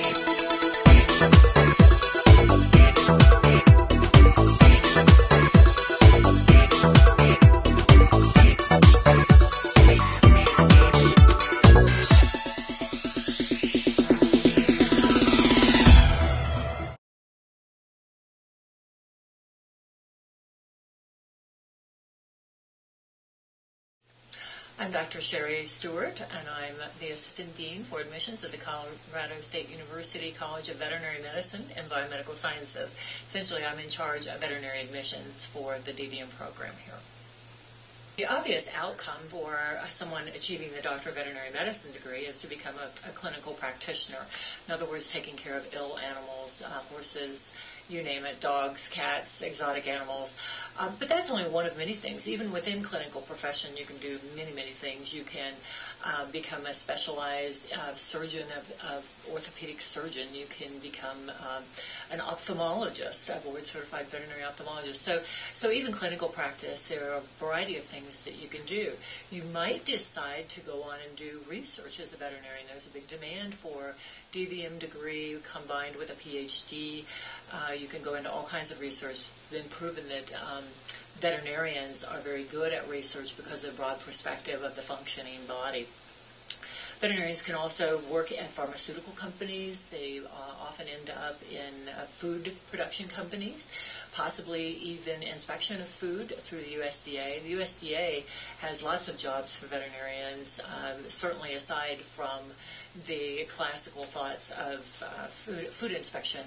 Thank you. I'm Dr. Sherry Stewart, and I'm the Assistant Dean for Admissions at the Colorado State University College of Veterinary Medicine and Biomedical Sciences. Essentially, I'm in charge of veterinary admissions for the DVM program here. The obvious outcome for someone achieving the Doctor of Veterinary Medicine degree is to become a, a clinical practitioner. In other words, taking care of ill animals, uh, horses, you name it, dogs, cats, exotic animals. Um, but that's only one of many things. Even within clinical profession, you can do many, many things. You can uh, become a specialized uh, surgeon of, of, orthopedic surgeon. You can become um, an ophthalmologist, a board certified veterinary ophthalmologist. So, so even clinical practice, there are a variety of things that you can do. You might decide to go on and do research as a veterinarian. There's a big demand for DVM degree combined with a PhD. Uh, you can go into all kinds of research. It's been proven that um, veterinarians are very good at research because of the broad perspective of the functioning body. Veterinarians can also work at pharmaceutical companies. They uh, often end up in uh, food production companies, possibly even inspection of food through the USDA. The USDA has lots of jobs for veterinarians, um, certainly aside from the classical thoughts of uh, food, food inspection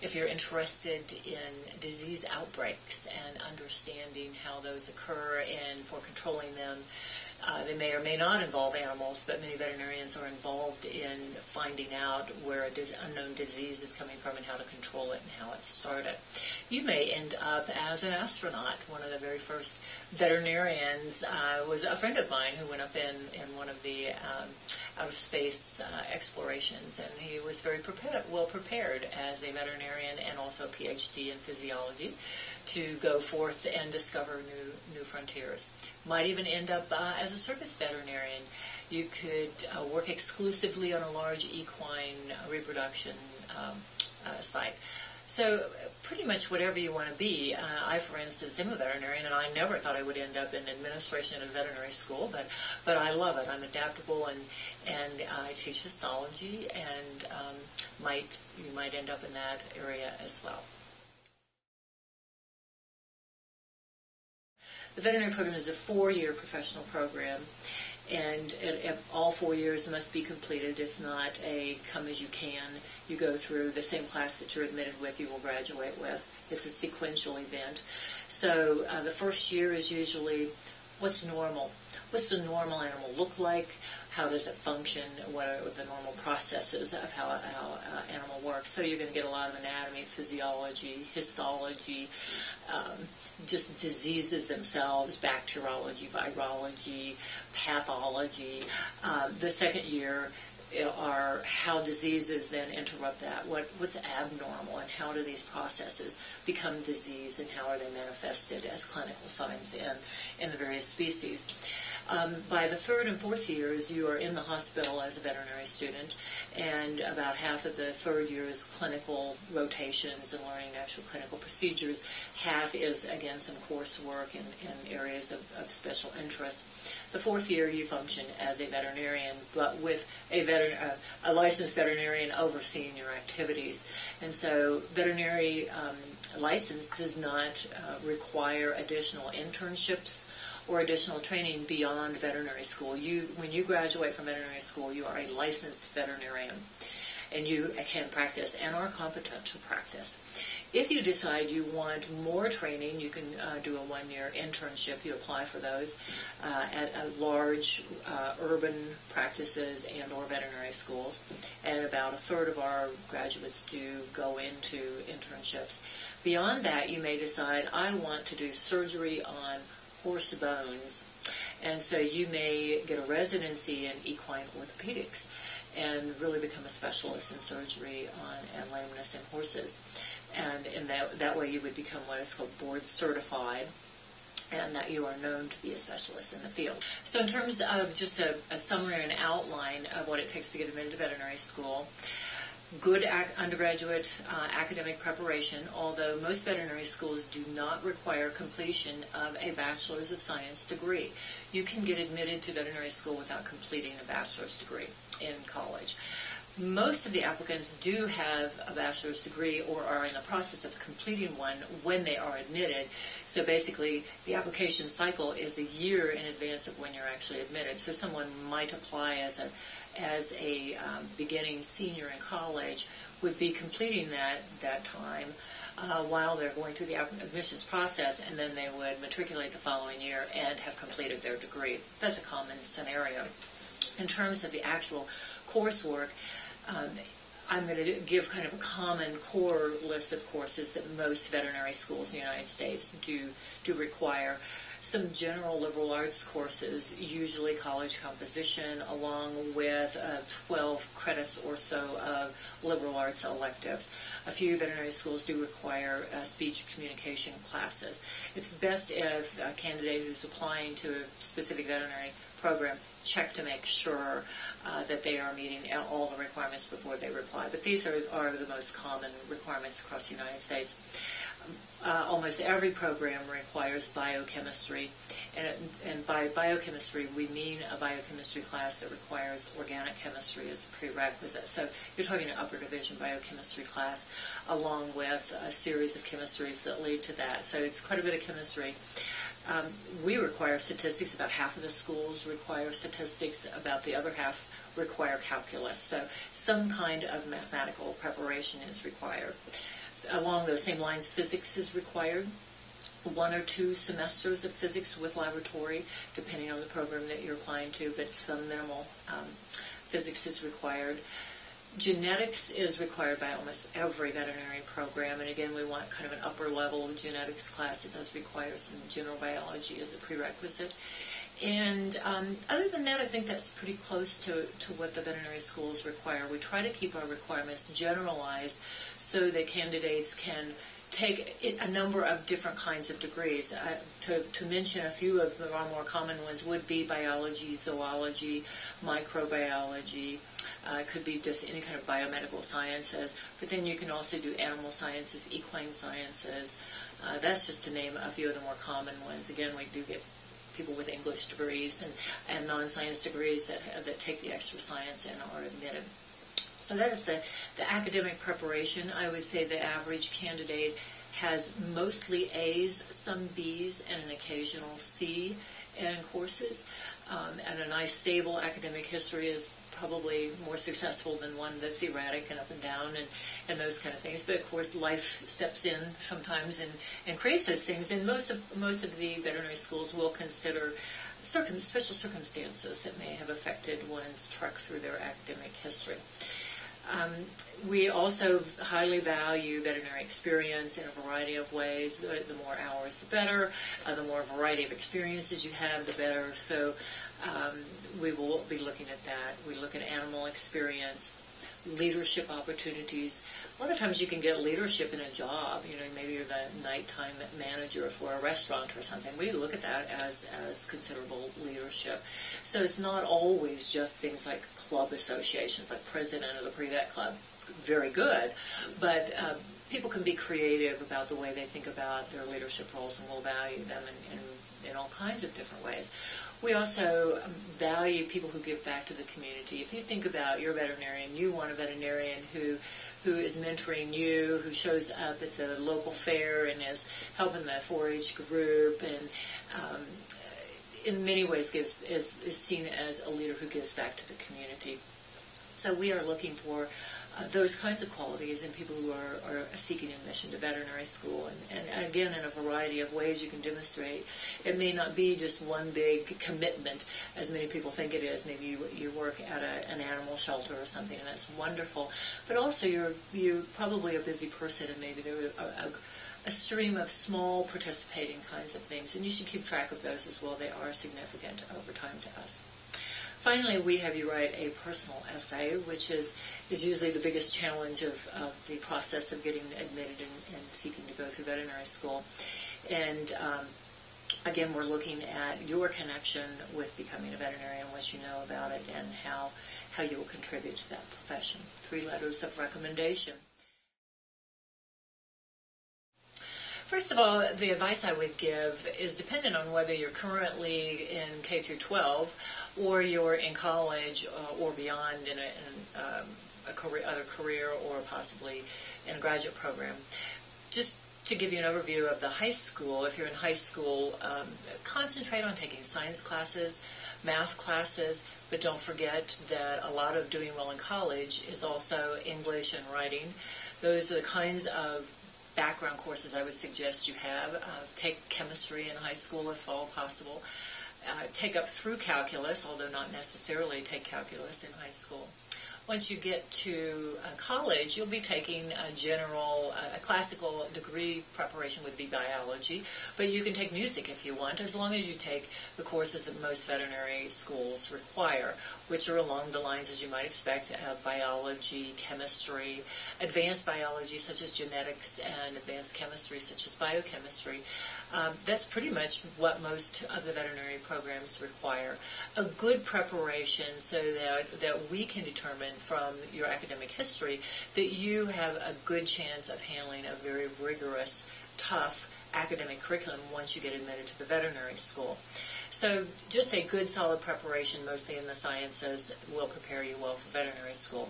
if you're interested in disease outbreaks and understanding how those occur and for controlling them uh, they may or may not involve animals, but many veterinarians are involved in finding out where an unknown disease is coming from and how to control it and how it started. You may end up as an astronaut. One of the very first veterinarians uh, was a friend of mine who went up in, in one of the um, out of space uh, explorations, and he was very prepared, well prepared as a veterinarian and also a PhD in physiology to go forth and discover new new frontiers. Might even end up uh, as a circus veterinarian. You could uh, work exclusively on a large equine reproduction um, uh, site. So pretty much whatever you want to be. Uh, I, for instance, am a veterinarian, and I never thought I would end up in administration at a veterinary school, but but I love it. I'm adaptable, and and I teach histology, and um, might you might end up in that area as well. The veterinary program is a four-year professional program, and all four years must be completed. It's not a come as you can. You go through the same class that you're admitted with, you will graduate with. It's a sequential event. So uh, the first year is usually what's normal. What's the normal animal look like? How does it function, what are the normal processes of how, how uh, animal works. So you're going to get a lot of anatomy, physiology, histology, um, just diseases themselves, bacteriology, virology, pathology. Uh, the second year are how diseases then interrupt that. What what's abnormal and how do these processes become disease and how are they manifested as clinical signs in in the various species. Um, by the third and fourth years, you are in the hospital as a veterinary student, and about half of the third year is clinical rotations and learning actual clinical procedures. Half is, again, some coursework in, in areas of, of special interest. The fourth year, you function as a veterinarian, but with a, veter- uh, a licensed veterinarian overseeing your activities. And so, veterinary um, license does not uh, require additional internships or additional training beyond veterinary school. You, when you graduate from veterinary school, you are a licensed veterinarian and you can practice and are competent to practice. If you decide you want more training, you can uh, do a one-year internship. You apply for those uh, at, large uh, urban practices and or veterinary schools. And about a third of our graduates do go into internships. Beyond that, you may decide, I want to do surgery on horse bones. And so you may get a residency in equine orthopedics and really become a specialist in surgery on lameness in horses. And in that, that way you would become what is called board certified and that you are known to be a specialist in the field. So in terms of just a, a summary and outline of what it takes to get admitted to veterinary school, good undergraduate uh, academic preparation, although most veterinary schools do not require completion of a bachelor's of science degree. You can get admitted to veterinary school without completing a bachelor's degree in college. Most of the applicants do have a bachelor's degree or are in the process of completing one when they are admitted. So basically, the application cycle is a year in advance of when you're actually admitted. So someone might apply as a as a um, beginning senior in college would be completing that that time uh, while they're going through the admissions process, and then they would matriculate the following year and have completed their degree. That's a common scenario. In terms of the actual coursework, um, I'm going to give kind of a common core list of courses that most veterinary schools in the United States do do require some general liberal arts courses, usually college composition, along with uh, 12 credits or so of liberal arts electives. A few veterinary schools do require uh, speech communication classes. It's best if a candidate who's applying to a specific veterinary program check to make sure uh, that they are meeting all the requirements before they reply. But these are, are the most common requirements across the United States uh, almost every program requires biochemistry. And, and by biochemistry, we mean a biochemistry class that requires organic chemistry as a prerequisite. So you're talking an upper division biochemistry class along with a series of chemistries that lead to that. So it's quite a bit of chemistry. Um, we require statistics. About half of the schools require statistics. About the other half require calculus. So some kind of mathematical preparation is required along those same lines, physics is required. One or two semesters of physics with laboratory, depending on the program that you're applying to, but some minimal um, physics is required. Genetics is required by almost every veterinary program, and again, we want kind of an upper level genetics class. It does require some general biology as a prerequisite. And um, other than that, I think that's pretty close to, to what the veterinary schools require. We try to keep our requirements generalized so that candidates can take a number of different kinds of degrees. Uh, to, to mention a few of the more common ones would be biology, zoology, microbiology. Uh, it could be just any kind of biomedical sciences, but then you can also do animal sciences, equine sciences. Uh, that's just to name a few of the more common ones. Again, we do get people with English degrees and, and non-science degrees that, that take the extra science and are admitted. So that is the, the academic preparation. I would say the average candidate has mostly A's, some B's, and an occasional C in courses. Um, and a nice stable academic history is probably more successful than one that's erratic and up and down and, and those kind of things. But of course, life steps in sometimes and, and creates those things. And most of most of the veterinary schools will consider circum, special circumstances that may have affected one's trek through their academic history. Um, we also highly value veterinary experience in a variety of ways. The, the more hours, the better. Uh, the more variety of experiences you have, the better. So um, we will be looking at that. We look at animal experience, leadership opportunities. A lot of times you can get leadership in a job. You know, maybe you're the nighttime manager for a restaurant or something. We look at that as, as considerable leadership. So it's not always just things like club associations, like president of the Pre-Vet Club. Very good. But uh, people can be creative about the way they think about their leadership roles and we'll value them in, in, in all kinds of different ways. We also value people who give back to the community. If you think about your veterinarian, you want a veterinarian who who is mentoring you, who shows up at the local fair and is helping the 4-H group, and um, in many ways gives is, is seen as a leader who gives back to the community. So we are looking for uh, those kinds of qualities in people who are, are seeking admission to veterinary school. And, and, again, in a variety of ways you can demonstrate. It may not be just one big commitment, as many people think it is. Maybe you, you work at a, an animal shelter or something, and that's wonderful. But also, you're you're probably a busy person, and maybe there are a, a, a stream of small participating kinds of things, and you should keep track of those as well. They are significant over time to us. Finally, we have you write a personal essay, which is, is usually the biggest challenge of, of the process of getting admitted and, and seeking to go through veterinary school. And um, again, we're looking at your connection with becoming a veterinarian, what you know about it, and how, how you will contribute to that profession. Three letters of recommendation. First of all, the advice I would give is dependent on whether you're currently in K through 12 or you're in college uh, or beyond in a, in, um, a career, other career or possibly in a graduate program. Just to give you an overview of the high school, if you're in high school, um, concentrate on taking science classes, math classes, but don't forget that a lot of doing well in college is also English and writing. Those are the kinds of background courses I would suggest you have. Uh, take chemistry in high school if all possible. Uh, take up through calculus, although not necessarily take calculus in high school once you get to uh, college, you'll be taking a general, uh, a classical degree preparation would be biology, but you can take music if you want, as long as you take the courses that most veterinary schools require, which are along the lines, as you might expect, of biology, chemistry, advanced biology such as genetics, and advanced chemistry such as biochemistry. Um, that's pretty much what most of the veterinary programs require. A good preparation so that, that we can determine from your academic history that you have a good chance of handling a very rigorous, tough academic curriculum once you get admitted to the veterinary school. So just a good solid preparation, mostly in the sciences, will prepare you well for veterinary school.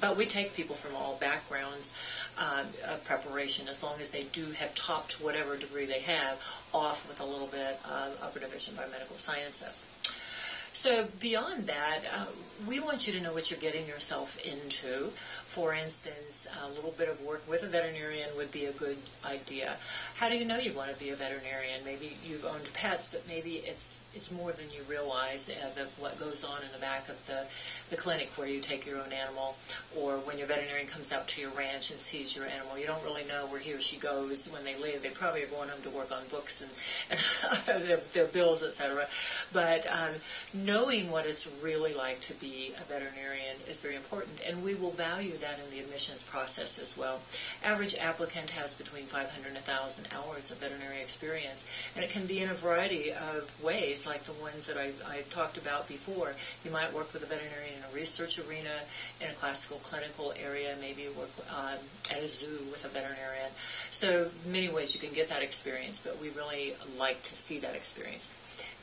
But we take people from all backgrounds uh, of preparation, as long as they do have topped whatever degree they have, off with a little bit of upper division biomedical sciences. So beyond that, uh, we want you to know what you're getting yourself into. For instance, a little bit of work with a veterinarian would be a good idea. How do you know you want to be a veterinarian? Maybe you've owned pets, but maybe it's it's more than you realize uh, the, what goes on in the back of the, the clinic where you take your own animal, or when your veterinarian comes out to your ranch and sees your animal. You don't really know where he or she goes when they leave. They probably are going home to work on books and, and their, their bills, etc. But um, knowing what it's really like to be a veterinarian is very important, and we will value that in the admissions process as well. Average applicant has between 500 and 1,000 hours of veterinary experience, and it can be in a variety of ways, like the ones that I, I talked about before. You might work with a veterinarian in a research arena, in a classical clinical area, maybe work um, at a zoo with a veterinarian. So many ways you can get that experience, but we really like to see that experience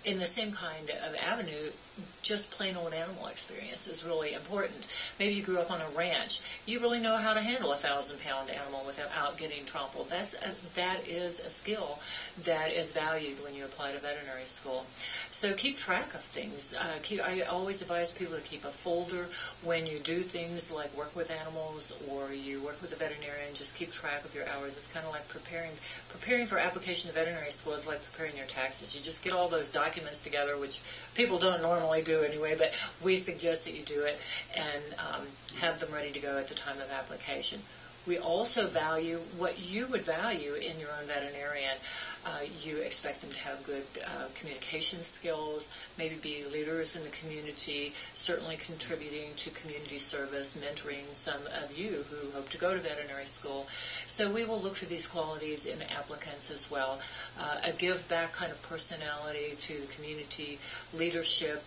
in the same kind of avenue, just plain old animal experience is really important. Maybe you grew up on a ranch. You really know how to handle a thousand pound animal without getting trampled. That's a, that is a skill that is valued when you apply to veterinary school. So keep track of things. Uh, keep, I always advise people to keep a folder when you do things like work with animals or you work with a veterinarian. Just keep track of your hours. It's kind of like preparing preparing for application to veterinary school is like preparing your taxes. You just get all those documents together, which people don't normally do anyway, but we suggest that you do it and um, have them ready to go at the time of application. We also value what you would value in your own veterinarian. Uh, you expect them to have good uh, communication skills, maybe be leaders in the community, certainly contributing to community service, mentoring some of you who hope to go to veterinary school. So we will look for these qualities in applicants as well. Uh, a give back kind of personality to the community, leadership,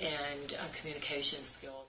and uh, communication skills.